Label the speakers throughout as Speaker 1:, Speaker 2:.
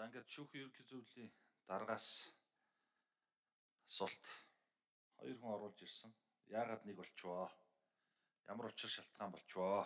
Speaker 1: За ингээд шүүхийн ерөнхий зөвлөлийн дараагаас асуулт хоёр хүн оруулж ирсэн. Яагаад нэг болчихвоо? Ямар учир шалтгаан болчихвоо?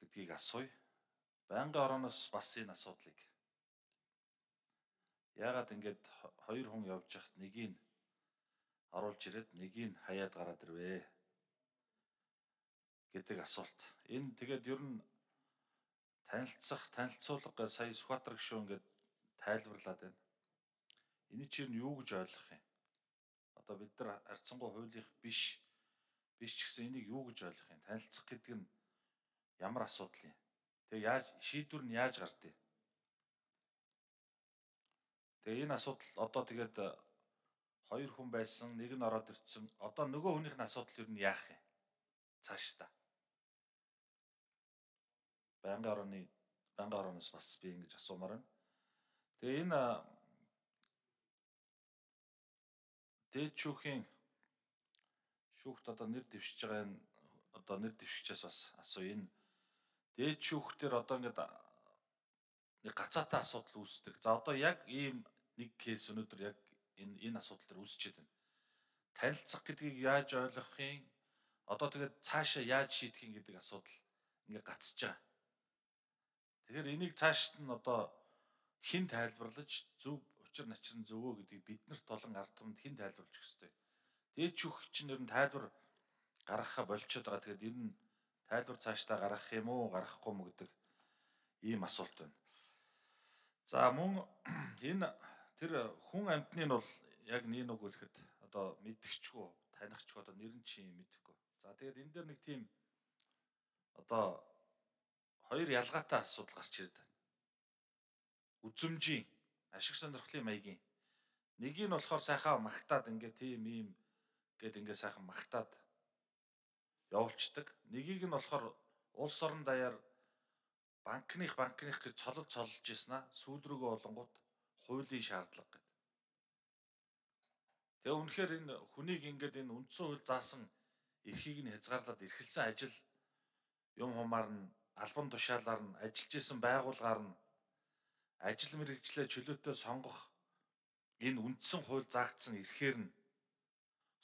Speaker 1: гэдгийг асууя. Байнгын орооноос бас энэ асуудлыг яагаад ингээд хоёр хүн явж хахад нэгийг оруулж ирээд нэгийг хаяад гараад ирвэ гэдэг асуулт. Энэ тэгээд ер нь танилцах, танилцуулга гэж сая Сүхбаатар гişүү ингээд тайлбарлаад байна. Энэ чинь юу гэж ойлгох юм? Одоо бид нар харьцангуй хуулийнх биш биш ч гэсэн энийг юу гэж ойлгох юм? Танилцах гэдэг нь ямар асуудал юм? Тэгээ яаж шийдвэр нь яаж гардыг? Тэгээ энэ асуудал одоо тэгээд хоёр хүн байсан, нэг нь ороод ирсэн. Одоо нөгөө хүнийх нь асуудал юу нь яах юм? Цааш та. Байнгын орооны байнгын орооноос бас би ингэж асуумаар байна. Тэгээ энэ дээд шүүхийн шүүхт одоо нэр дэвшиж байгаа энэ одоо нэр дэвшчихээс бас асуу энэ дээд шүүхтэр одоо ингээд нэг гацаатай асуудал үүсдэг. За одоо яг ийм нэг кейс өнөөдөр яг энэ энэ асуудал төр үүсчихэд байна. Танилцах гэдгийг яаж ойлгох юм? Одоо тэгээд цаашаа яаж шийдэх юм гэдэг асуудал ингээ гацж байгаа. Тэгэхээр энийг цаашд нь одоо хэн тайлбарлаж зөв учир начир нь зөвөө гэдгийг биднэрт олон ард түмэнд хэн тайлбарлах ёстой. Дээд шүүх чинь ер нь тайлбар гаргахаа болчиход байгаа. Тэгэхээр энэ нь тайлбар цаашдаа гаргах юм уу, гаргахгүй юм гэдэг ийм асуулт байна. За мөн энэ тэр хүн амьтны нь бол яг нэг үг хэлэхэд одоо мэдгчгүй, танихчгүй одоо нэр нь чи мэдэхгүй. За тэгээд энэ дээр нэг тийм одоо хоёр ялгаатай асуудал гарч ирээд байна. Үзүмжийн ашиг сонирхлын маягийн нэг нь болохоор сайхан магтаад ингээ тийм ийм гээд ингээ сайхан магтаад явуулцдаг. Нэгийг нь болохоор улс орон даяар банкных банкных гэж цолж цолж ирсэн аа сүүл рүүгээ болонгууд хуулийн шаардлага гэдэг. Тэгээ үнэхээр энэ хүнийг ингээд энэ үндсэн хууль заасан эрхийг нь хязгаарлаад эрхэлсэн ажил юм хумаар нь албан тушаалаар нь ажиллаж исэн байгууллагаар нь ажил мэргэжлээ чөлөөтэй сонгох энэ үндсэн хууль заагдсан эрхээр нь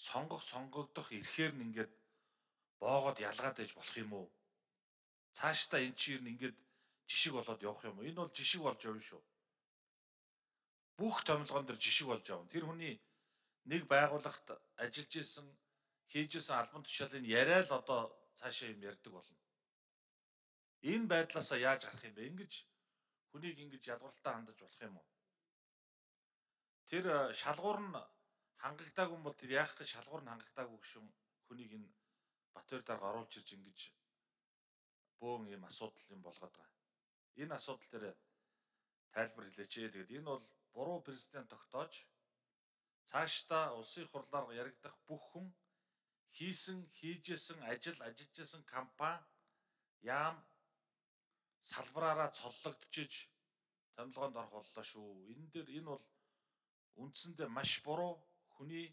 Speaker 1: сонгох сонгогдох эрхээр нь ингээд боогод ялгаад ээж болох юм уу? Цаашдаа эн чинь ингээд жишг болоод явах юм уу? Энэ бол жишг болж явна шүү. Бүх томилгоон дээр жишг болж явна. Тэр хүний нэг байгууллагт ажиллаж исэн хийж исэн албан тушаалын яриа л одоо цаашаа юм ярьдаг болно. Энэ байдлаасаа яаж гарах юм бэ? Ингиж хүнийг ингэж ялгууртаа хандаж болох юм уу? Тэр э, шалгуур нь хангагдаагүй бол тэр яах гэж шалгуур нь хангагдаагүй гүшүүн хүнийг энэ Батбаяр дарга оруулж ирж ингэж бөөн ийм асуудал юм болгоод байгаа. Энэ асуудал дээр тайлбар хэлээч. Тэгээд энэ бол буруу президент тогтоож цаашдаа улсын хурлаар яригдах бүх хүн хийсэн, хийжсэн ажил, ажиллаж исэн компани яам салбараараа цоллогдчихж томилгоонд орох боллоо шүү. Энэ дээр энэ бол үндсэндээ маш буруу хүний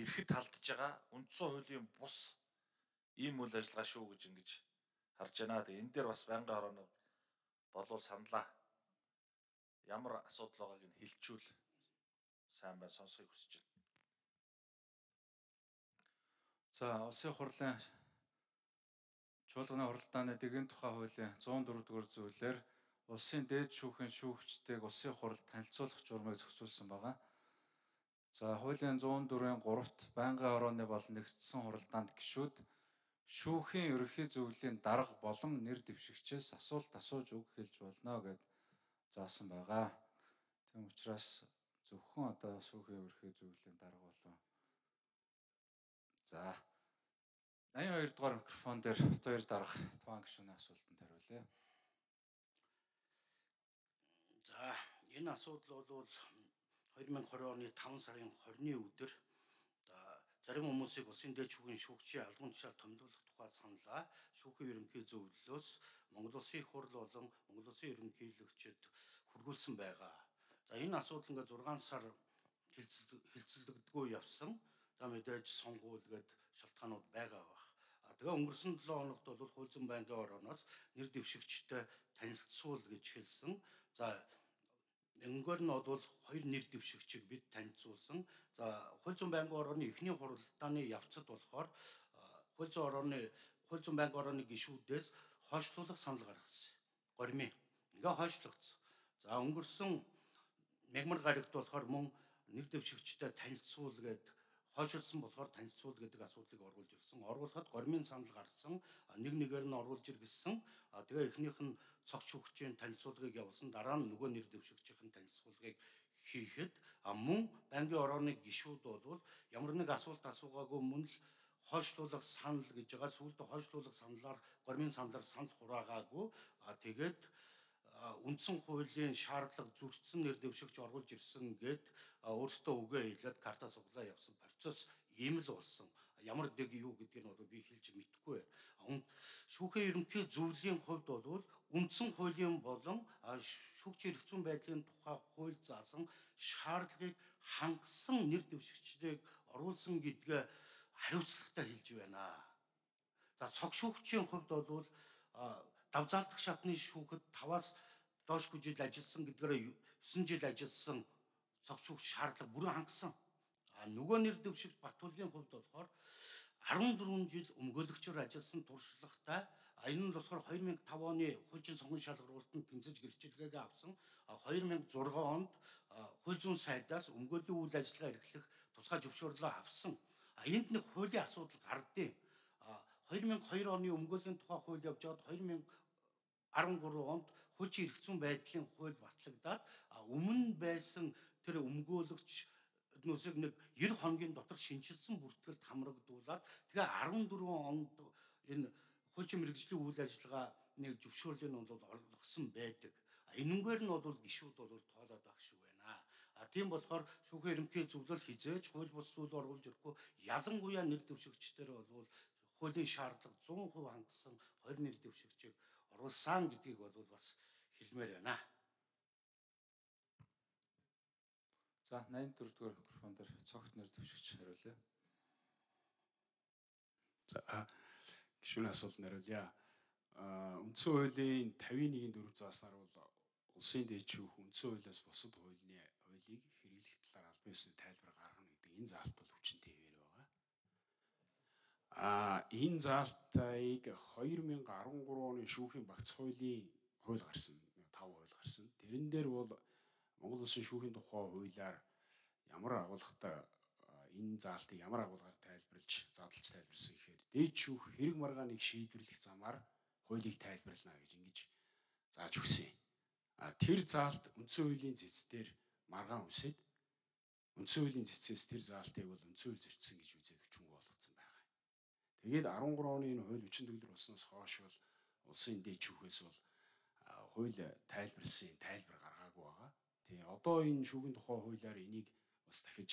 Speaker 1: эрхэд талдж байгаа үндсэн хуулийн бус ийм үйл ажиллагаа шүү гэж ингэж харж байна. Тэгээ энэ дээр бас байнгын хорооно болвол саналаа. Ямар асуудал байгааг нь хилчүүл сайн бай сонсхийг хүсэж байна.
Speaker 2: За, улсын хурлын чуулганы хуралдааны дэгийн тухай хуулийн 104 дугаар зүйлээр улсын дээд шүүхийн шүүгчдийг улсын хуралд танилцуулах журмыг зохицуулсан байгаа. За, хуулийн 104-ийн 3-т байнгын орооны болон нэгдсэн хуралдаанд гишүүд шүүхийн ерөнхий зөвлөлийн дарга болон нэр дэвшигчээс асуулт асууж үг хэлж болно гэд заасан байгаа. Тийм учраас зөвхөн одоо шүүхийн ерөнхий зөвлөлийн дарга болон За 82 дугаар микрофон дээр хоёр дарга таван гишүүний асуултанд хариулъя.
Speaker 3: За энэ асуудал бол 2020 оны 5 сарын 20-ны өдөр зарим хүмүүсийг улсын дээд шүүхийн шүүгчийн албан тушаал томилуулах тухай саналаа шүүхийн ерөнхий зөвлөлөөс Монгол Улсын их хурл болон Монгол Улсын ерөнхийлөгчөд хүргүүлсэн байгаа. За энэ асуудал ингээд 6 сар хилцэлдэгдгүй явсан. За мэдээж сонгуул гээд шалтгаанууд байгаа бах. тэгээ өнгөрсөн 7 хоногт бол хууль зүйн байнгын орооноос нэр дэвшигчтэй танилцуул гэж хэлсэн. За Энгөр нь бол хоёр нэр дэвшигчийг бид танилцуулсан. За хууль зүйн байнгын орооны эхний хуралдааны явцад болохоор хууль зүйн орооны хууль зүйн байнгын орооны гишүүдээс хойшлуулах санал гаргасан. Гормын. Ингээ хойшлогдсон. За өнгөрсөн мягмар гарагт болохоор мөн нэр дэвшигчтэй танилцуул гэдэг хойшилсан болохоор танилцуул гэдэг асуудлыг оруулж ирсэн. Оруулахад гормын санал гарсан. Нэг нэгээр нь оруулж иргэсэн. Тэгээ эхнийх нь цогц хөгжийн танилцуулгыг явуулсан. Дараа нь нөгөө нэр дэвшигчийн танилцуулгыг хийхэд мөн банкны орооны гишүүд бол ямар нэг асуулт асуугаагүй мөн л хойшлуулах санал гэж байгаа. Сүүлд хойшлуулах саналаар гормын саналаар санал хураагаагүй. Тэгээд үндсэн хуулийн шаардлага зөрчсөн нэр дэвшигч оруулж ирсэн гэд өөртөө үгээ хэлээд карта суглаа явсан процесс ийм л болсон. Ямар дэг юу гэдгийг нь би хэлж мэдэхгүй. Шүүхийн ерөнхий зөвлөлийн хувьд бол үндсэн хуулийн болон шүүгч хэрэгцүүн байдлын тухай хууль заасан шаардлагыг хангасан нэр дэвшигчдийг оруулсан гэдгээ хариуцлагатай хэлж байна. За цог шүүгчийн хувьд бол давзаалдах шатны шүүхэд 5-аас доош жил ажилласан гэдгээр 9 жил ажилласан цогцлогч шаардлага бүрэн хангасан. А нөгөө нэр дэвшигч Батулгийн хувьд болохоор 14 жил өмгөөлөгчөөр ажилласан туршлагатай энэ нь болохоор 2005 оны хуучин сонгон шалгаруулалтанд тэнцэж гэрчлэгээ авсан 2006 онд хууль зүйн сайдаас өмгөөлийн үйл ажиллагаа эрхлэх тусгай зөвшөөрлөө авсан. Энд нэг хуулийн асуудал гардыг 2002 оны өмгөөлийн тухай хууль явж байгаад 2013 онд эрх зүйн байдлын хууль батлагдаад өмнө байсан тэр өмгөөлөгч нөөсөг нэг 90 хоногийн дотор шинчилсэн бүртгэлд хамрагдуулаад тэгээ 14 онд энэ хуучин мэрэгжлийн үйл ажиллагааны зөвшөөрлийн нь бол олгосон байдаг. Энэнгээр нь бол гişүүд бол тоолоод байх шиг байна. А тийм болохоор шүүхийн ерөнхий зөвлөл хизээж хууль бус зүйл оруулж ирэхгүй ялангуяа нэр дэвшигчдэр бол хуулийн шаардлага 100% хангасан 20 нэр дэвшигчийг оруулсан гэдгийг бол бас хэлмээр байна.
Speaker 2: За 84 дугаар микрофон дээр цогт нэр төвшигч хариулъя.
Speaker 4: За гişүүн асуулт нариулъя. А үндсэн хуулийн 51-ийн 4 зааснаар бол улсын дээд шүүх үндсэн хуулиас бусад хуулийн хуулийг хэрэглэх талаар аль биесний тайлбар гаргана гэдэг энэ заалт бол байгаа. А энэ заалтыг 2013 оны шүүхийн багц хуулийн хууль гарсан. 5 хууль гарсан. Тэрэн дээр бол Монгол Улсын шүүхийн тухай хуулиар ямар агуулгатай энэ заалтыг ямар агуулгаар тайлбарлаж задлж тайлбарсан гэхээр дээд шүүх хэрэг маргааныг шийдвэрлэх замаар хуулийг тайлбарлана гэж ингэж зааж өгсөн. А тэр заалт үндсэн хуулийн цэцээр маргаан үсэд үндсэн хуулийн цэцээс тэр заалтыг бол үндсэн хууль зөрчсөн гэж үзээд байгаа. Тэгээд 13 оны энэ хууль хүчин төгөлдөр болсноос хойш бол улсын дээд шүүхээс бол хууль тайлбарлсан тайлбар гаргаагүй байгаа. Тэгээ одоо энэ шүүхийн тухай хуулиар энийг бас дахиж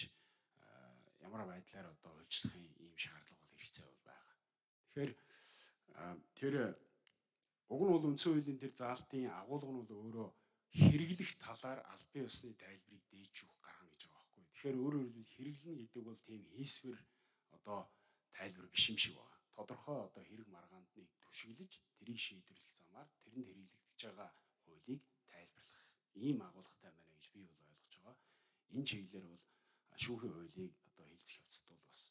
Speaker 4: ямар байдлаар одоо хөлжлөхын ийм шаардлага бол хэрэгцээ бол байгаа. Тэгэхээр тэр уг нь бол үндсэн хуулийн тэр заалтын агуулга нь бол өөрөө хэрэглэх талаар аль бие усны тайлбарыг дээж өгөх гаргана гэж байгаа байхгүй. Тэгэхээр өөрөөр хэлбэл хэрэглэнэ гэдэг бол тийм хийсвэр одоо тайлбар биш юм шиг байна. Тодорхой одоо хэрэг маргаандныг түшиглэж тэрийг шийдвэрлэх замаар тэрэнд хэрэглэгдэж байгаа хуулийг тайлбарлах ийм агуулгатай байна гэж би бол ойлгож байгаа. Энэ чиглэлээр бол шүүхийн хуулийг одоо хилцэх явцад бол бас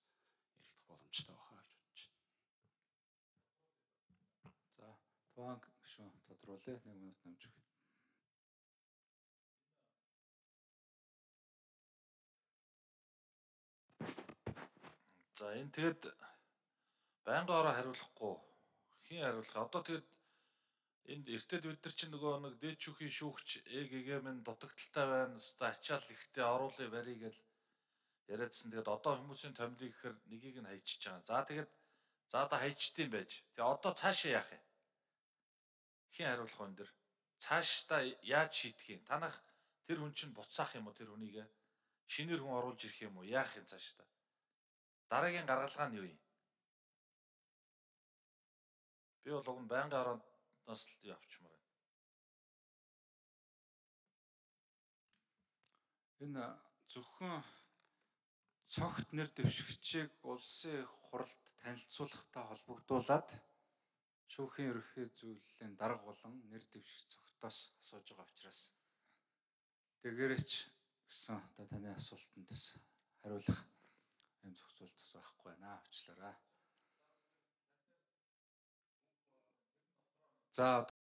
Speaker 4: яригдах боломжтой байхаа гэж бодож
Speaker 2: байна. За, туан гүшүүн тодруулъя. 1 минут намж
Speaker 1: За энэ тэгэд байнгын ороо хариулахгүй хин хариулах. Одоо тэгэд энд эртэд бид нар чинь нөгөө нэг дээд шүүхийн шүүгч ЭГГ минь дутагдaltaй байна. Өстой ачаал ихтэй оруулъя барий гэл яриадсан. Тэгээд одоо хүмүүсийн томилыг гэхээр нэгийг нь хайчиж байгаа. За тэгээд за одоо хайчдсан байж. Тэгээ одоо цаашаа яах юм? Хин хариулах энэ дэр. Цаашдаа яаж шийдэх юм? Танах тэр хүн чинь буцаах юм уу тэр хүнийг? Шинээр хүн оруулж ирэх юм уу? Яах юм цаашдаа? Дараагийн гаргалгаа нь юу юм? Би бол уг нь байнгын орооноос л явчмаар байна.
Speaker 2: Энэ зөвхөн цогт нэр дэвшигчийг улсын хуралд танилцуулахтай холбогдуулаад шүүхийн ерөнхий зөвлөлийн дарга болон нэр дэвших цогтоос асууж байгаа учраас тэгээрч гэсэн одоо таны асуултанд бас хариулах юм зохицуулт бас байхгүй байна. Авчлаарай. За